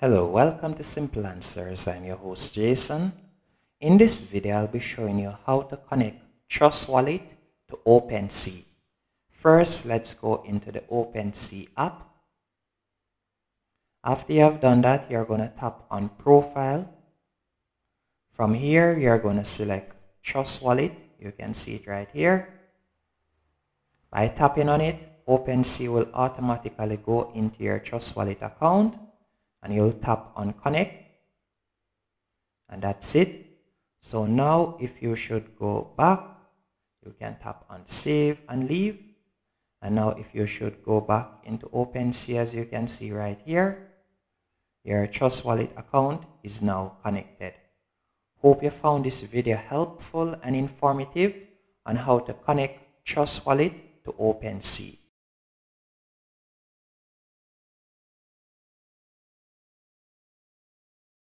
Hello, welcome to Simple Answers. I'm your host Jason. In this video, I'll be showing you how to connect Trust Wallet to OpenSea. First, let's go into the OpenSea app. After you have done that, you're going to tap on Profile. From here, you're going to select Trust Wallet. You can see it right here. By tapping on it, OpenSea will automatically go into your Trust Wallet account and you'll tap on connect and that's it so now if you should go back you can tap on save and leave and now if you should go back into OpenSea as you can see right here your Trust Wallet account is now connected. Hope you found this video helpful and informative on how to connect Trust Wallet to OpenSea.